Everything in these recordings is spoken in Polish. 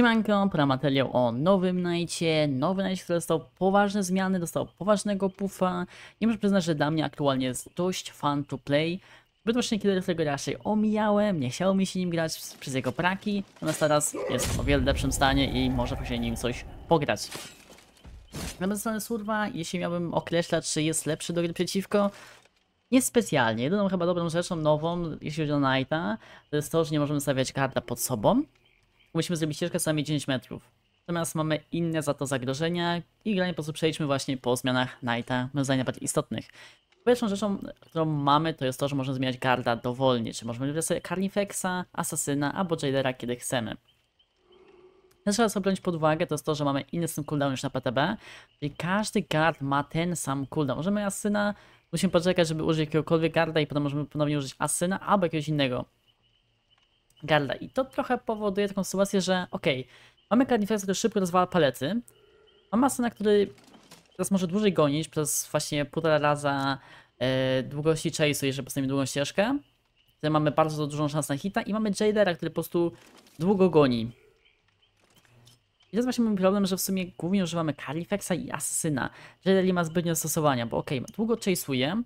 Siemanko, pora materiał o nowym Knightie. Nowy Knight, który dostał poważne zmiany, dostał poważnego puffa. Nie muszę przyznać, że dla mnie aktualnie jest dość fun to play. Były właśnie kiedy tego raczej omijałem, nie chciało mi się nim grać przez jego braki, natomiast teraz jest w o wiele lepszym stanie i może się nim coś pograć. Natomiast strony surwa, jeśli miałbym określać, czy jest lepszy do gry przeciwko, Niespecjalnie. Jedyną chyba dobrą rzeczą nową, jeśli chodzi o Knighta, to jest to, że nie możemy stawiać garda pod sobą. Musimy zrobić ścieżkę sami 10 metrów. Natomiast mamy inne za to zagrożenia i granie po prostu przejdźmy właśnie po zmianach Knighta, moim zdaniem bardziej istotnych. Pierwszą rzeczą, którą mamy, to jest to, że możemy zmieniać garda dowolnie. Czy możemy wybrać sobie Carnifexa, Asasyna albo Jadera, kiedy chcemy. Co trzeba sobie wziąć pod uwagę, to jest to, że mamy inny system cooldown niż na PTB, czyli każdy guard ma ten sam cooldown. Możemy Asyna, musimy poczekać, żeby użyć jakiegokolwiek garda i potem możemy ponownie użyć Asyna albo jakiegoś innego garda. I to trochę powoduje taką sytuację, że okej, okay, mamy Carnifexa, który szybko rozwala palety, mamy Asyna, który teraz może dłużej gonić przez właśnie półtora raza e, długości chase'u, jeżeli postawimy długą ścieżkę. Tutaj mamy bardzo dużą szansę na hita i mamy Jadera, który po prostu długo goni. I jest właśnie mój problem, że w sumie głównie używamy Carnifexa i Asyna. Jader nie ma zbytnio zastosowania, bo okej, okay, długo chase'uje,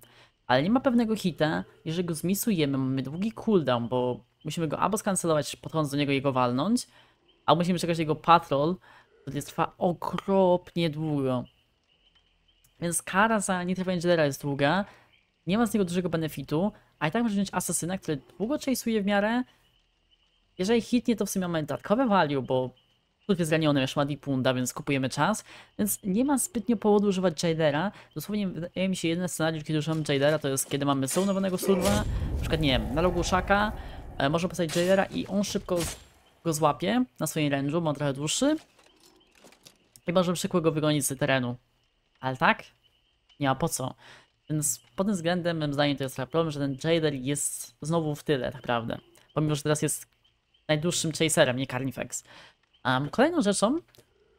ale nie ma pewnego hita. Jeżeli go zmisujemy, mamy długi cooldown, bo musimy go albo skancelować, podchodząc do niego jego walnąć, albo musimy czekać jego patrol, który trwa okropnie długo. Więc kara za nietrafienie Jellera jest długa, nie ma z niego dużego benefitu, a i tak możemy wziąć asesyna, który długo chase'uje w miarę. Jeżeli hitnie, to w sumie mamy dodatkowe value, bo Klub jest zraniony, już ma punda, więc kupujemy czas. Więc nie ma zbytnio powodu używać Jadera. Dosłownie wydaje mi się jeden scenariusz, kiedy używamy Jadera, to jest kiedy mamy saunowanego surwa, na przykład nie wiem, na logu Shaka, e, można postawić Jadera i on szybko go złapie na swoim range'u, bo on trochę dłuższy. I może szybko go wygonić z terenu. Ale tak? Nie ma po co. Więc pod tym względem, moim zdaniem, to jest problem, że ten Jader jest znowu w tyle, tak naprawdę. Pomimo, że teraz jest najdłuższym chaserem, nie Carnifex. Um, kolejną rzeczą,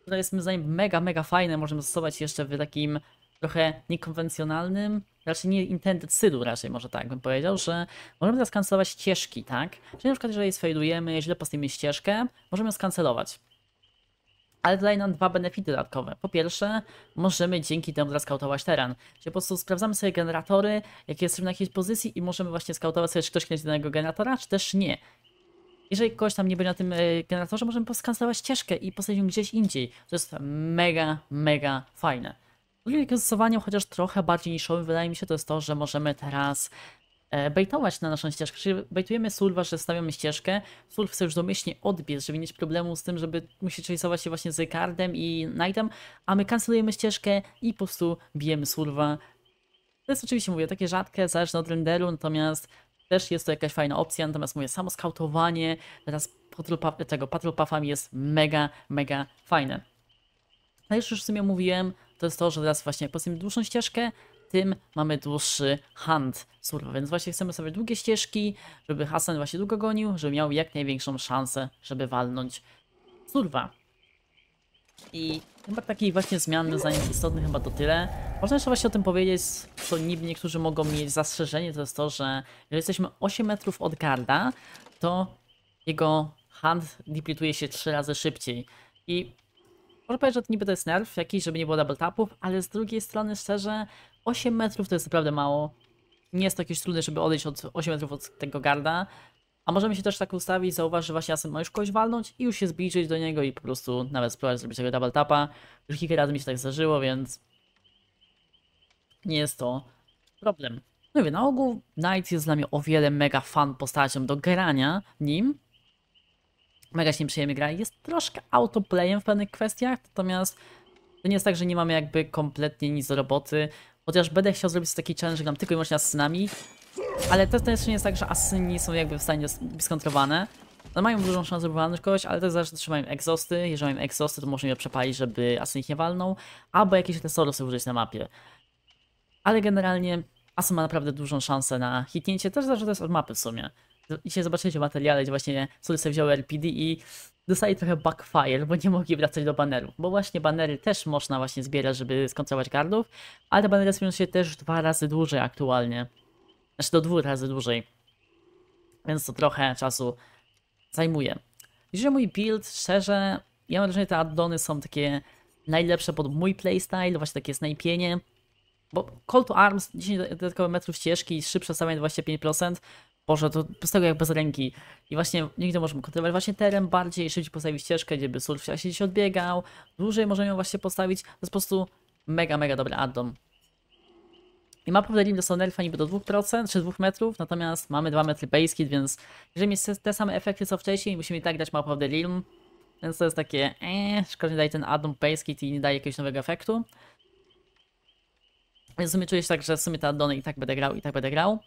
która jest moim zdaniem mega, mega fajna, możemy zastosować jeszcze w takim trochę niekonwencjonalnym, raczej nie intended sydu raczej może tak bym powiedział, że możemy teraz kancelować ścieżki, tak? Czyli na przykład jeżeli sfejdujemy, źle postawimy ścieżkę, możemy ją skancelować. Ale daje nam dwa benefity dodatkowe. Po pierwsze, możemy dzięki temu skautować teren. Czyli po prostu sprawdzamy sobie generatory, jakie jesteśmy na jakiejś pozycji i możemy właśnie skautować sobie, czy ktoś kręci danego generatora, czy też nie. Jeżeli kogoś tam nie będzie na tym e, generatorze, możemy poskancelować ścieżkę i postawić ją gdzieś indziej. To jest mega, mega fajne. Drugim zastosowaniem, chociaż trochę bardziej niszowym, wydaje mi się, to jest to, że możemy teraz e, baitować na naszą ścieżkę. Czyli baitujemy sulwa, że stawiamy ścieżkę, sulw chce już domyślnie odbiec, żeby nie mieć problemu z tym, żeby musieć chase'ować się właśnie z cardem i knightem, a my kancelujemy ścieżkę i po prostu bijemy sulwa. To jest oczywiście, mówię, takie rzadkie, zależne od renderu, natomiast też jest to jakaś fajna opcja, natomiast mówię, samo skautowanie teraz tego patrol jest mega, mega fajne. A już już w sumie mówiłem, to jest to, że teraz właśnie postawimy dłuższą ścieżkę, tym mamy dłuższy hunt surwa, więc właśnie chcemy sobie długie ścieżki, żeby Hasan właśnie długo gonił, żeby miał jak największą szansę, żeby walnąć surwa. I chyba takich właśnie zmian, zdaniem istotnych chyba to tyle. Można jeszcze właśnie o tym powiedzieć, co niby niektórzy mogą mieć zastrzeżenie, to jest to, że jeżeli jesteśmy 8 metrów od garda, to jego hand deplituje się 3 razy szybciej. I można powiedzieć, że to niby to jest nerf jakiś, żeby nie było double tapów, ale z drugiej strony szczerze 8 metrów to jest naprawdę mało. Nie jest to jakieś trudne, żeby odejść od 8 metrów od tego garda. A możemy się też tak ustawić, zauważyć, że właśnie Asyn ma już kogoś walnąć i już się zbliżyć do niego i po prostu nawet spróbować zrobić tego double tapa. Już kilka razy mi się tak zdarzyło, więc nie jest to problem. No i na ogół Knight jest dla mnie o wiele mega fan postacią do grania nim. Mega się nim przyjemnie gra. Jest troszkę autoplayem w pewnych kwestiach, natomiast to nie jest tak, że nie mamy jakby kompletnie nic do roboty. Chociaż będę chciał zrobić taki challenge, że gram tylko i wyłącznie z synami, ale to też nie jest tak, że asyni są jakby w stanie skontrowane. No mają dużą szansę wywalnąć kogoś, ale to zależy, czy mają exhausty. Jeżeli mają exhausty, to można je przepalić, żeby asyn ich nie walnął. Albo jakieś tesory sobie użyć na mapie. Ale generalnie Asyn ma naprawdę dużą szansę na hitnięcie. Też zależy to jest od mapy w sumie. Dzisiaj zobaczycie w materiale, gdzie właśnie sobie wzięły LPD i dostali trochę backfire, bo nie mogli wracać do banerów. Bo właśnie banery też można właśnie zbierać, żeby skontrolować gardów, ale banery spią się też dwa razy dłużej aktualnie. Znaczy do dwóch razy dłużej. Więc to trochę czasu zajmuje. Jeżeli mój build, szczerze, ja mam wrażenie, że te addony są takie najlepsze pod mój playstyle, właśnie takie snajpienie. Bo Call to Arms, 10 dodatkowych metrów ścieżki, szybsze stawianie 25%. Boże, to z tego jak bez ręki. I właśnie nigdy możemy kontrolować właśnie teren bardziej, szybciej postawić ścieżkę, gdzie by surf się gdzieś odbiegał. Dłużej możemy ją właśnie postawić. To jest po prostu mega, mega dobry addon. I ma powodem dostał nerfa niby do 2% czy 2 metrów, natomiast mamy 2 metry base kit, więc jeżeli mieć te same efekty co wcześniej, musimy i tak dać mapa of the. Więc to jest takie, eee, szkoda, że daje ten addon base kit i nie daje jakiegoś nowego efektu. Więc w sumie czuję się tak, że w sumie te addony i tak będę grał, i tak będę grał.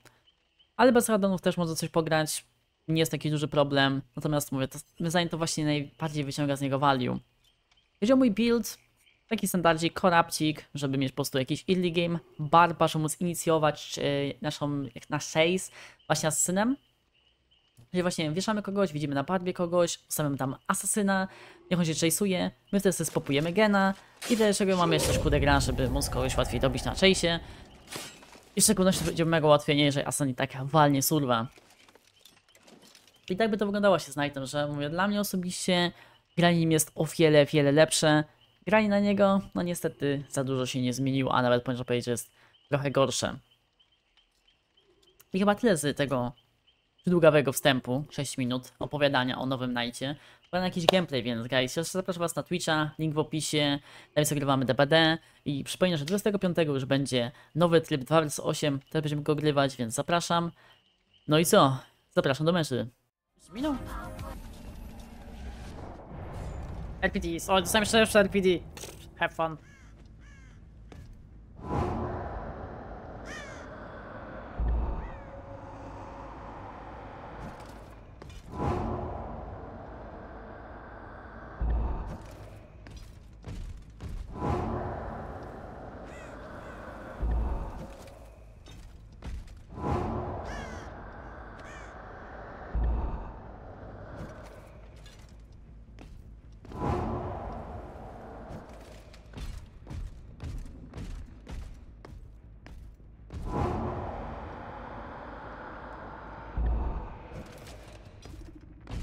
Ale bez addonów też można coś pograć. Nie jest taki duży problem. Natomiast mówię, to wyzwanie to właśnie najbardziej wyciąga z niego value. Jeżeli o mój build, taki standardzik, korapcik, żeby mieć po prostu jakiś early game, barba, żeby móc inicjować yy, naszą, nasz chase właśnie asasynem. Czyli właśnie wieszamy kogoś, widzimy na barbie kogoś, ustawiamy tam asasyna, niech on się chase'uje, my wtedy sobie spopujemy gena i wtedy czego mamy jeszcze szkudę gra, żeby móc kogoś łatwiej dobić na chase'ie. I w szczególności będzie mega łatwiej, jeżeli asasyn i tak walnie surwa. I tak by to wyglądało się z Knightem, że mówię, dla mnie osobiście granie nim jest o wiele, wiele lepsze. Granie na niego, no niestety za dużo się nie zmieniło, a nawet można powiedzieć, że jest trochę gorsze. I chyba tyle z tego przydługawego wstępu, 6 minut opowiadania o nowym Knightie. Powiem jakiś gameplay, więc guys, zapraszam was na Twitcha, link w opisie, tam sobie grywamy DBD i przypominam, że 25 już będzie nowy tryb 2 vs 8, też będziemy go grywać, więc zapraszam. No i co? Zapraszam do meszy. Minął. RPD, o, dostałem jeszcze jeszcze RPD. Have fun.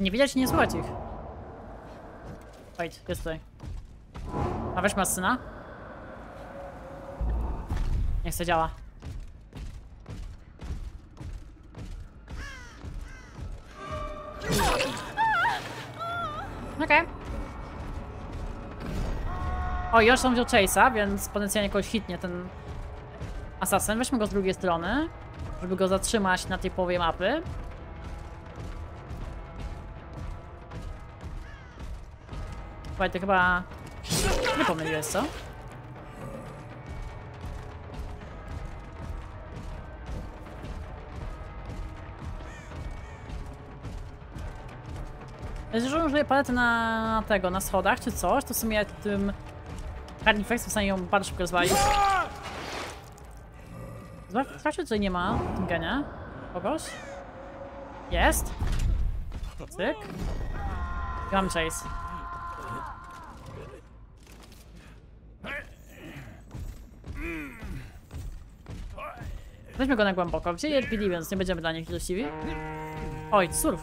Nie widać, nie słychać ich. Wait, jest tutaj. A weź ma syna? Nie chce działa. Okej. Okay. O, już są wziął Chase'a, więc potencjalnie jakoś hitnie ten asasyn. Weźmy go z drugiej strony, żeby go zatrzymać na tej połowie mapy. Słuchaj, ty chyba... Nie pomyliłeś, co? Jeżeli użyję palety na tego, na schodach czy coś, to w sumie tym Carnifex w stanie ją bardzo szybko rozwalić. Zobaczcie, tutaj nie ma w tym genie. Kogoś? Jest. Cyk. I mam chase. Weźmy go na głęboko. Wzięli RPD, więc nie będziemy dla nich ilościwi. Oj, surf.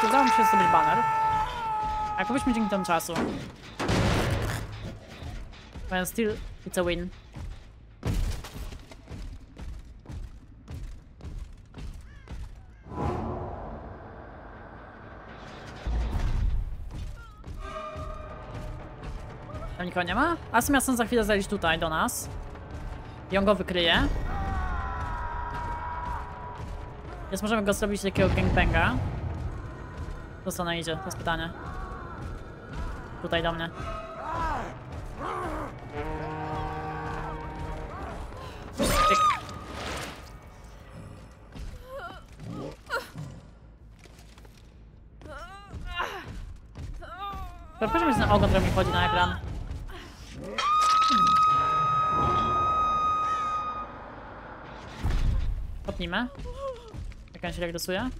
Zgadzało mi się zrobić banner. A powiedzmy dzięki temu czasu. But still, it's a win. Nikogo nie ma? A z miastem za chwilę zejść tutaj do nas. I on go wykryje. Więc możemy go zrobić takiego gangbanga. Do co idzie? To jest pytanie. Tutaj do mnie. Tyk. Proszę mi na ogon, który mi chodzi na ekran. Popnijmy. Jak on się regresuje?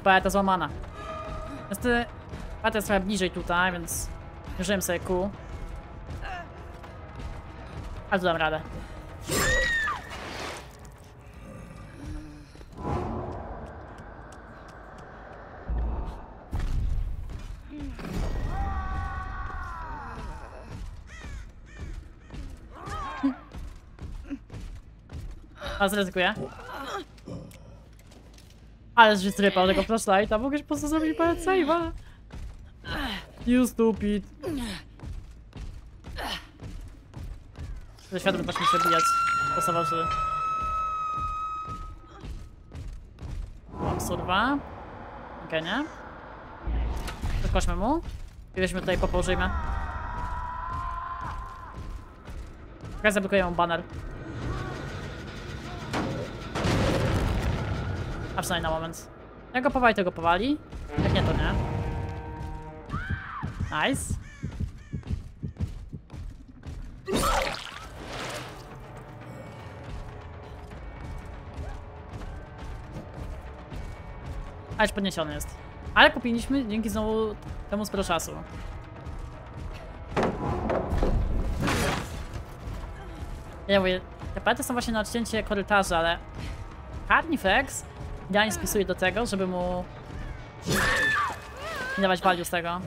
I paleta złamana. Niestety paleta jest trochę bliżej tutaj, więc użyłem sobie kół. Ale dam radę. A zrezygnuję. Ale że strypał tego flashlighta, mogę po prostu zrobić parę save'a. You stupid. Ze światłem też muszę bijać. Pasował, że... Mam surwa. Okej, nie? Wykośmy mu. I weźmy tutaj, popołożyjmy. Teraz zablokuję mu banner. A na moment. Jak go powali, to go powali. Jak nie, to nie. Nice. A już podniesiony jest. Ale kupiliśmy dzięki znowu temu sporo czasu. Ja mówię, te palety są właśnie na odcięcie korytarza, ale Carnifex idealnie spisuje do tego, żeby mu nie dawać value z tego.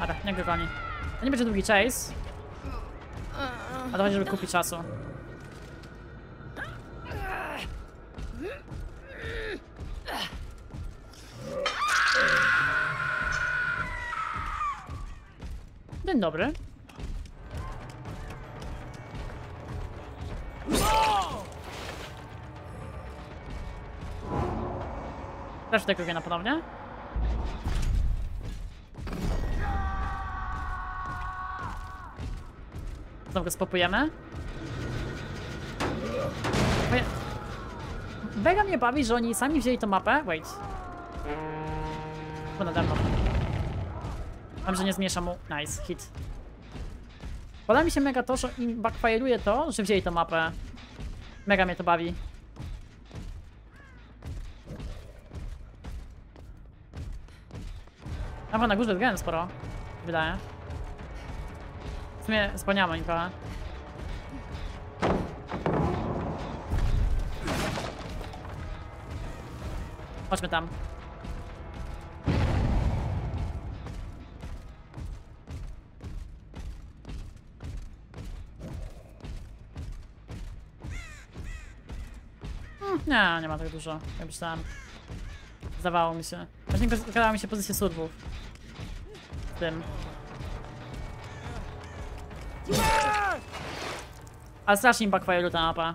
Dobra, nie go goni. To nie będzie długi chase. A to chodzi, żeby kupić czasu. Dzień dobry. Też tego gena ponownie. Znowu go spopujemy. Moje... Mnie bawi, że oni sami wzięli tą mapę. Wait. Bo nade mną. Mam, że nie zmiesza mu. Nice, hit. Podoba mi się mega to, że im backfire'uje to, że wzięli tą mapę. Mega mnie to bawi. Chyba na górze gen sporo. Wydaje. W sumie wspomniałem o nim trochę. Chodźmy tam. Nie, nie ma tak dużo, jak myślałem. Zdawało mi się. Właśnie zgadała mi się pozycja surwów. W tym. Ale strasznie im backfire'u ta mapa.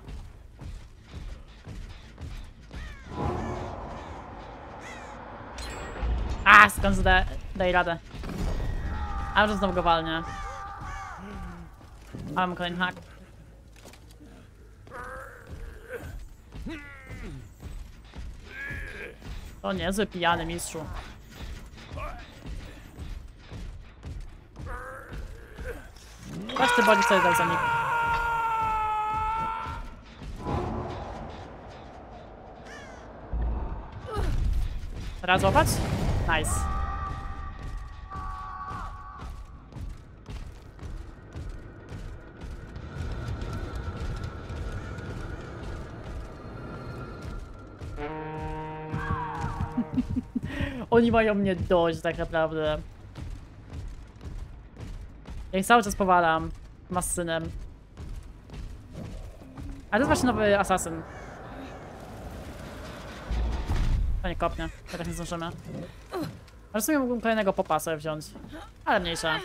A, skąd zda, daj radę. A może znowu go walnie. Mam kolejny hack. To niezły pijany mistrzu. Ty boli co dał za nich. Raz złapać? Nice. Oni mają mnie dość tak naprawdę. Ja ich cały czas powalam. Masynem. A to jest właśnie nowy asasyn. To nie kopnie, teraz nie zdążymy. Ale w sumie mógłbym kolejnego popa sobie wziąć. Ale mniejsza.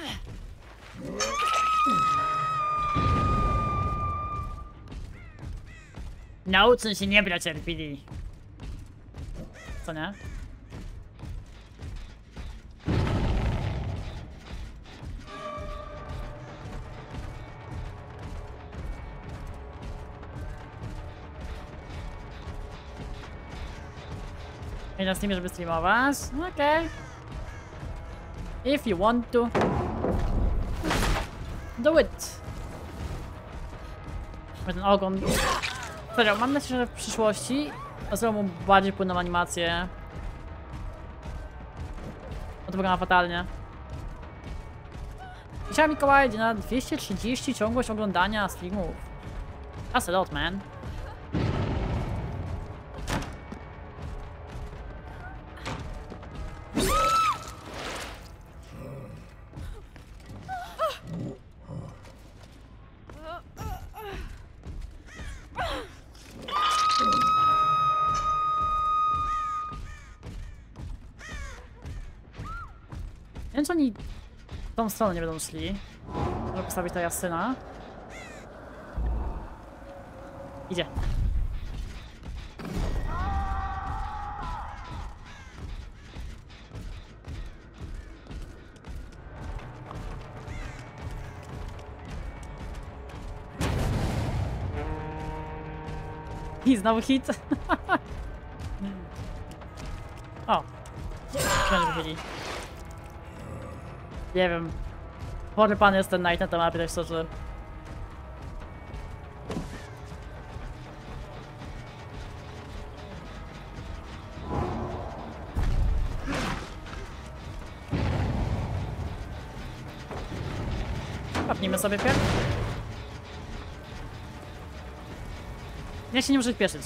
Nauczę się nie brać RPD. Co nie? I na Steamie, żeby streamować? Okej. If you want to. Do it. Ten ogon. Serio, mam nadzieję, że w przyszłości zrobią mu bardziej płynną animację. Bo to wygląda fatalnie. Dzisiaj Mikołaj na 230 ciągłość oglądania streamów. That's a lot, man. Tą nie będą szli. Może postawić ta jasyna. Idzie. I znowu hit. o. Nie wiem. Chory pan jest ten Knight na temacie, tak szczerze. Kapnijmy sobie pierw. Ja się nie muszę spieszyć.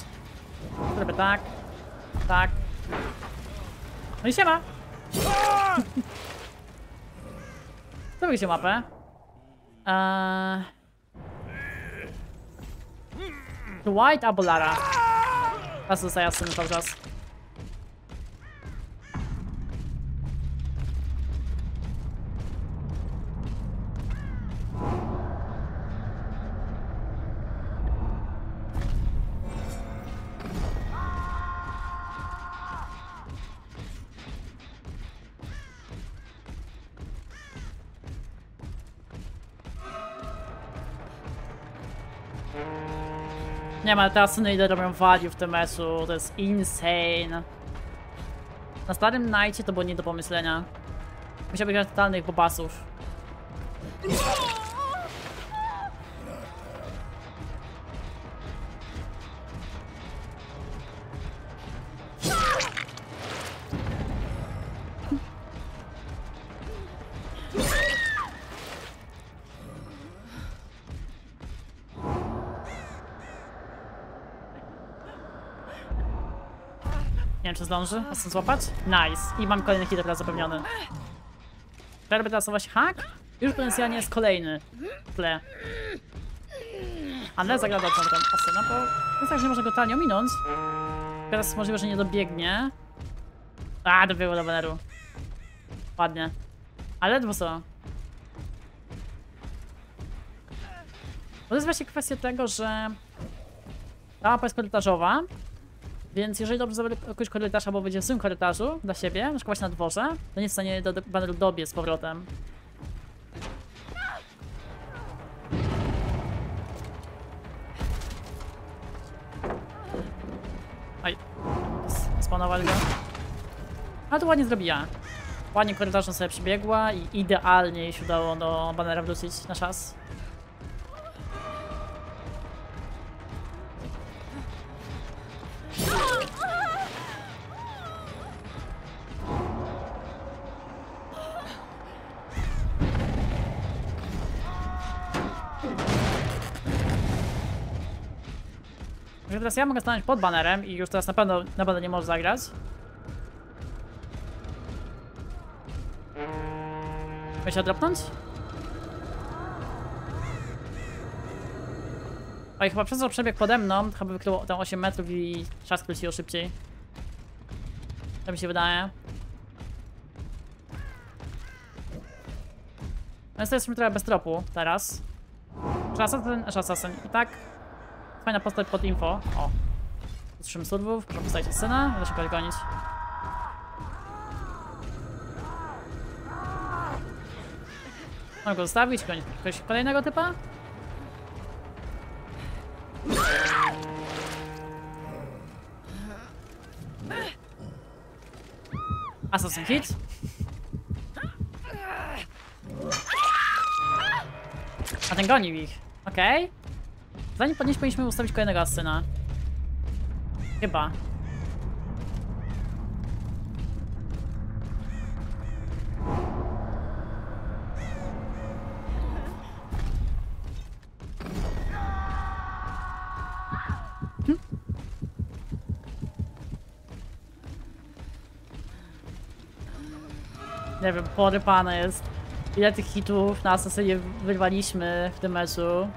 Zrobię tak. Tak. No i siema! Zrobię się mapę. Eee... Dwight albo Lara. Teraz zostaje syny cały czas. Nie ma teraz syny ile robią value w tym meczu, to jest insane. Na starym Knightie to było nie do pomyślenia. Musiałby grać totalnych bobasów. Wiem czy zdąży nas złapać. Nice. I mam kolejny hit teraz zapewniony. Żeby teraz właśnie hack? Już potencjalnie jest kolejny w tle. Ale zagra dobrze ten asyna, bo jest tak, że można go totalnie ominąć. Teraz możliwe, że nie dobiegnie. A, dobiegło do Veneru. Ładnie. Ale ledwo co. To jest właśnie kwestia tego, że ta mapa jest korytarzowa, więc jeżeli dobrze zabiorę jakiegoś korytarza, bo będzie w tym korytarzu dla siebie, na przykład na dworze, to nie jest w stanie do, do baneru dobiec z powrotem. Oj, spanowali go. Ale to ładnie zrobiła. Ładnie korytarzem sobie przybiegła i idealnie się udało do banera wrócić na czas. Teraz ja mogę stanąć pod banerem i już teraz na pewno na pewno nie może zagrać. Chcę się dropnąć? Oj, chyba przez to przebieg pode mną, chyba wykryło tam 8 metrów i czas skróciło szybciej. To mi się wydaje. No jesteśmy trochę bez tropu teraz. Czy asasyn? Czy? I tak Fajna postać pod info. O. Słyszymy surwów, proszę postawić scenę, będę się gonić. Mogę go zostawić, gonić jakiegoś kolejnego typa? Assassin hit. A ten gonił ich. Okej. Okay. Zanim podnieść, powinniśmy ustawić kolejnego asyna. Chyba. Hm. Nie wiem, porypane jest. Ile tych hitów na asesynie wyrwaliśmy w tym meczu.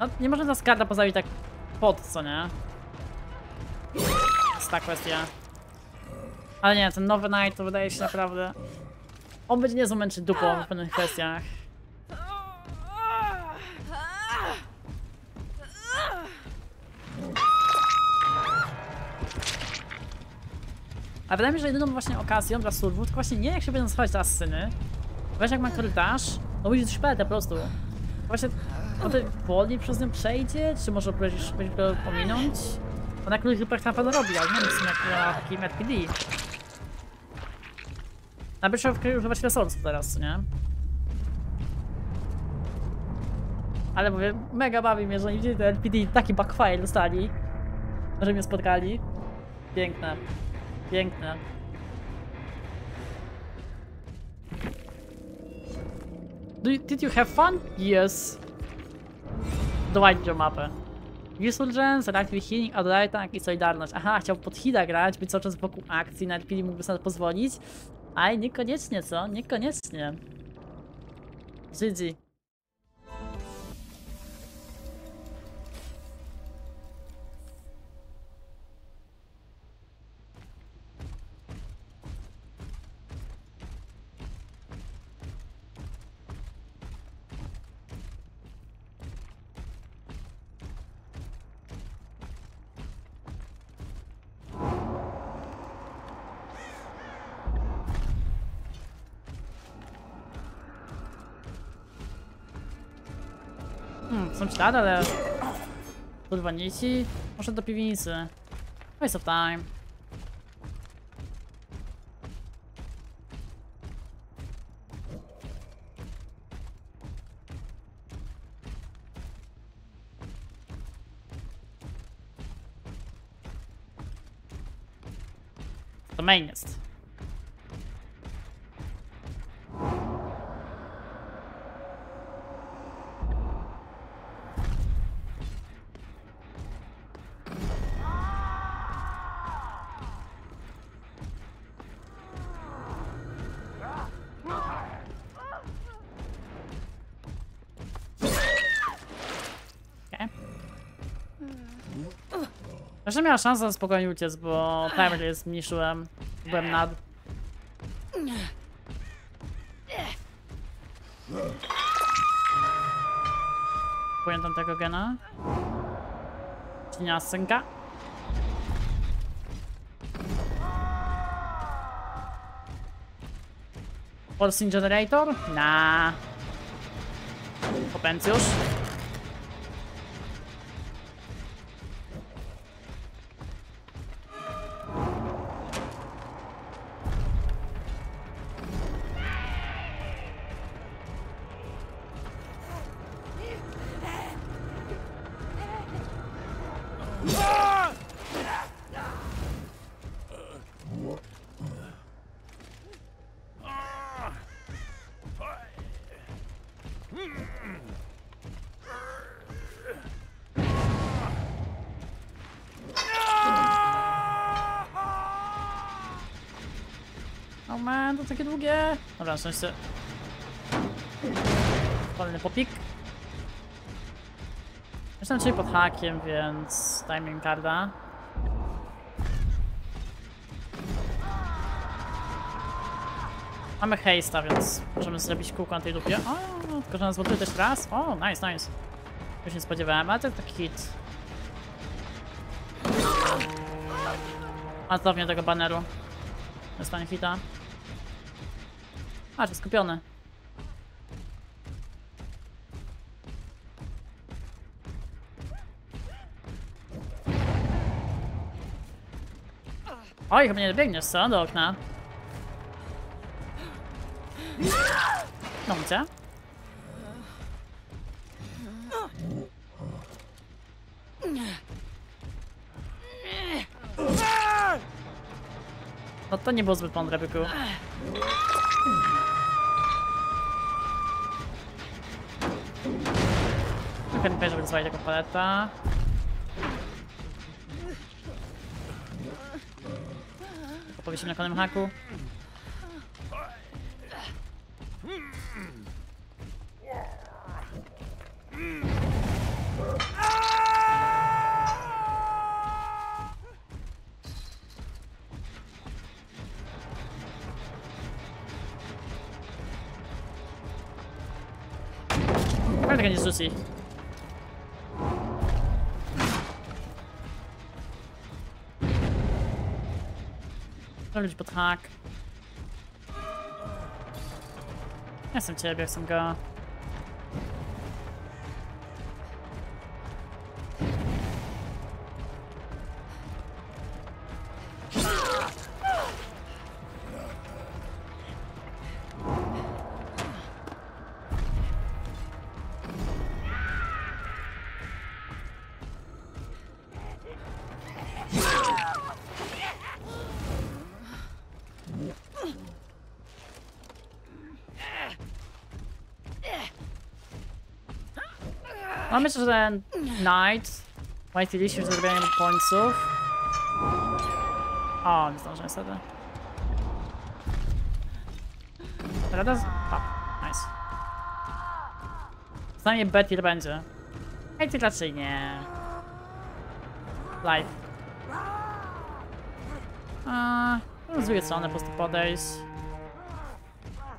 No, nie można nas karta tak pod, co nie? Jest ta kwestia. Ale nie, ten nowy Knight to wydaje się naprawdę... On będzie niezłą męczy dupą w pewnych kwestiach. A wydaje mi się, że jedyną właśnie okazją dla surwów to właśnie nie jak się będą schować te asyny. Weź jak ma korytarz, no będzie szpetę po prostu. Właśnie o to wolniej przez nią przejdzie, czy może będziesz będzie go pominąć? On jak ludzie chyba na pewno robi, ale nie wiem jak takim RPD. Nawet trzeba używać resursów teraz, nie? Ale mówię, mega bawi mnie, że oni widzieli te LPD taki backfire dostali, że mnie spotkali. Piękne. Piękne. Do you, did you have fun? Yes. Dołajdź mapę. Resurgence, Reactive Healing, Adorate Tank i Solidarność. Aha, chciał pod Hida grać, być cały czas wokół akcji, na LPD mógłby sobie pozwolić. Ale niekoniecznie, co? Niekoniecznie. GG. Są ślady, ale... Kurwa, nici? Może do piwnicy. Waste of time. To main jest. Jeszcze miała szansę na spokojnie uciec, bo timer zmniejszyłem. Byłem nad. Pamiętam tego gena. Cienia synka. Pulsing Generator? Na. Potencjusz. Man, to takie długie. Dobra, na szczęście. Wolny popik. Jestem dzisiaj pod hakiem, więc timing karda. Mamy haste'a, więc możemy zrobić kółko na tej lupie. O, tylko że nas złotuje też raz. O, nice, nice. Już nie spodziewałem, ale to taki hit. A cofnie tego baneru. Dostanie hita. A, że skupiony. Oj, chyba nie dobiegniesz, co? Do okna. No widzę. No to nie było zbyt mądre, byku. können besser, wenn es weitergeballert war. Opowieśmy na kolejnym haku. Prędko nie rzuci. Robić pod hak. Ja chcę ciebie, chcę go. Myślę, że ten Knight łatwiejszy w zrobieniu końców. O, nie zdążę niestety. Rada z... O, nice. Przynajmniej Betty będzie. Ej, ty raczej nie. Live. A, z drugiej strony po prostu podejść.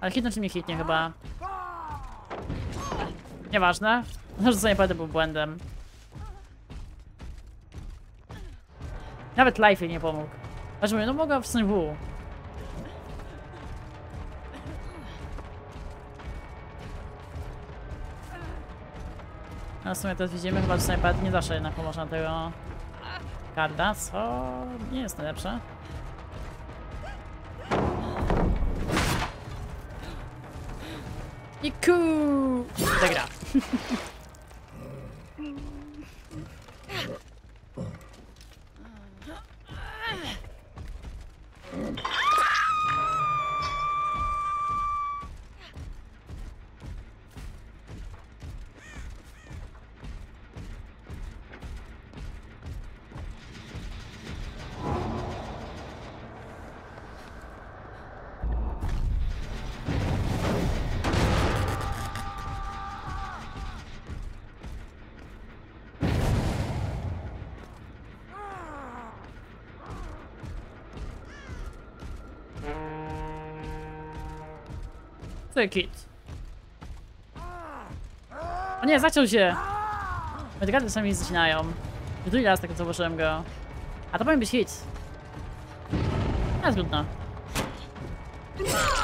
Ale hitnąć mnie hitnie chyba. Nieważne. Zarzucenie pady był błędem. Nawet life jej nie pomógł. Aż mówię, no mogła W. No w sumie teraz widzimy, chyba że snajper nie zawsze jednak pomoże na tego karda, co nie jest najlepsze. I ku Zagra. Ty kit. O nie, zaciął się! Medykarty sami zacinają. Drugi raz tak zauważyłem go. A to powinien być hit. No trudno.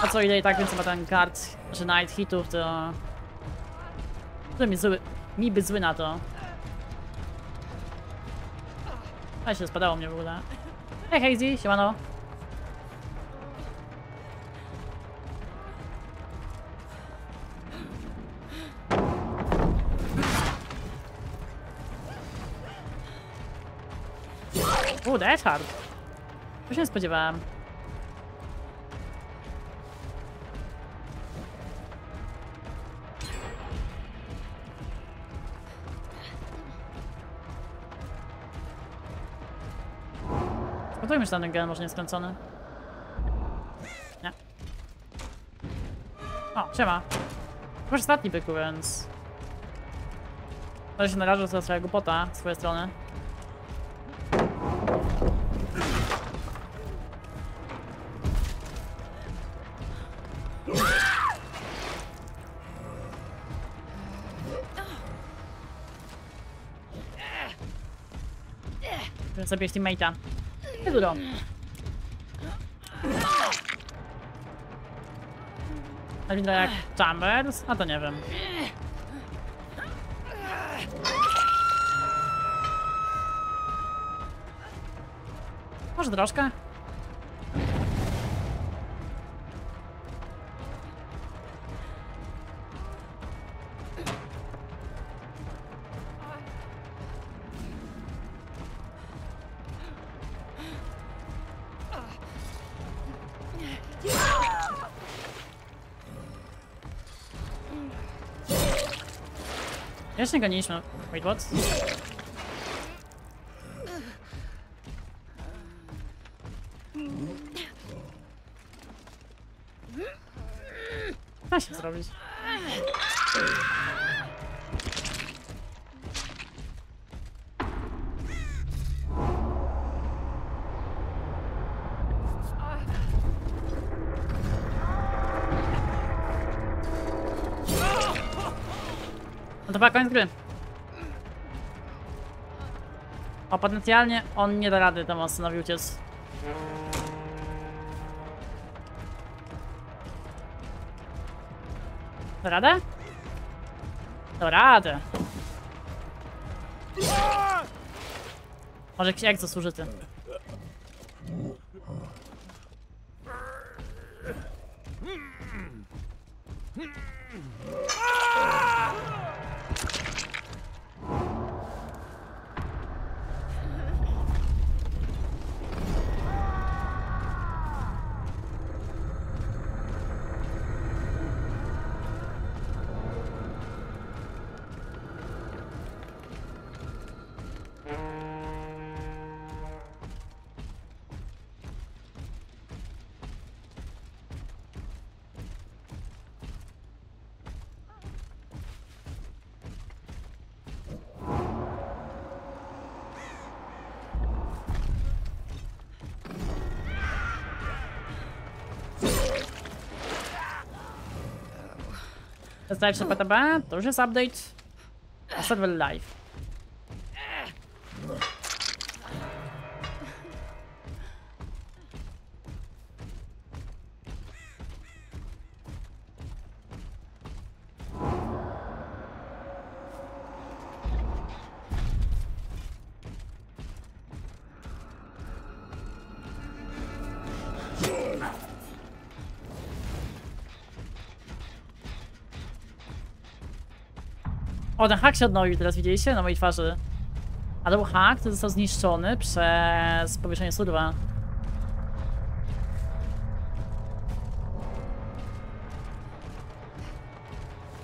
A co ile i tak więcej ma ten kart, że night hitów, to... To mi, zły, mi by zły na to. A się spadało mnie w ogóle. Hej Hazy, siemano. Hard. To się nie spodziewałem. Spotujmy, że ten gen może nie skręcony. Nie. O, siema. To już ostatni byku, więc... To się narażę za swojego bota z swojej strony. Zabić teammate'a. Nie dużo. A wygląda jak Chambers? A to nie wiem. Może troszkę? Jeszcze go nie mieliśmy. Wait, what? Da się zrobić. Chyba koniec gry. O, potencjalnie on nie da rady tam ostanowi uciec. Da radę? Da radę. Może jakiś egzo zużyty. Zdajesz się PTB? To już jest update. Server live. O, ten hack się odnowił teraz, widzieliście? Na mojej twarzy. A to był hack, który został zniszczony przez powieszenie surwa.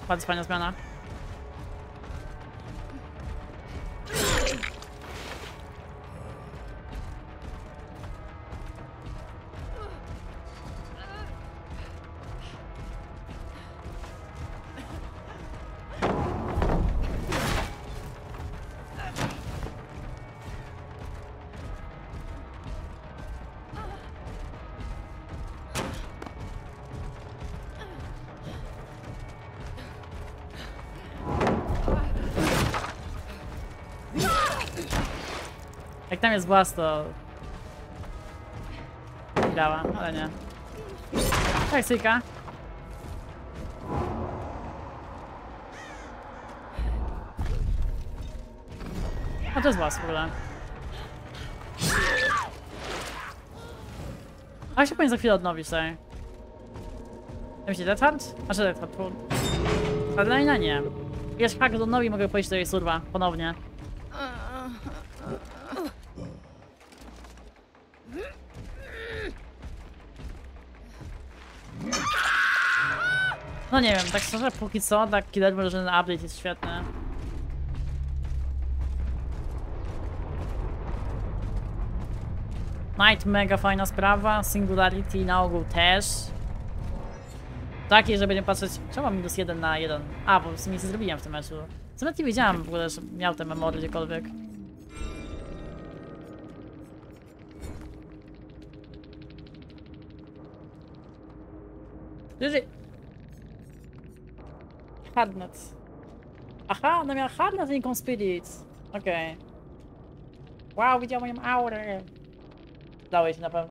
Bardzo fajna zmiana. Jak tam jest włas, to... Działa, ale nie. Tak, syjka. A to jest włas w ogóle. A się powinien za chwilę odnowić tutaj. Ja myślę, Death Hunt? A czy Death? Fu- Adrenalina nie. Jest hack do nowi, mogę pójść do jej surwa ponownie. No nie wiem, tak szczerze, póki co, tak może, że ten update jest świetny. Night mega fajna sprawa, Singularity na ogół też. Takie, żeby nie patrzeć... Czemu minus 1 na 1? A, bo w sumie nic zrobiłem w tym meczu. Co nawet nie wiedziałem w ogóle, że miał te memory gdziekolwiek. Hardnet. Aha, ona miała Hardnet, a nie Conspirit. Okej. Wow, widział moją aurę. Dałeś na pewno.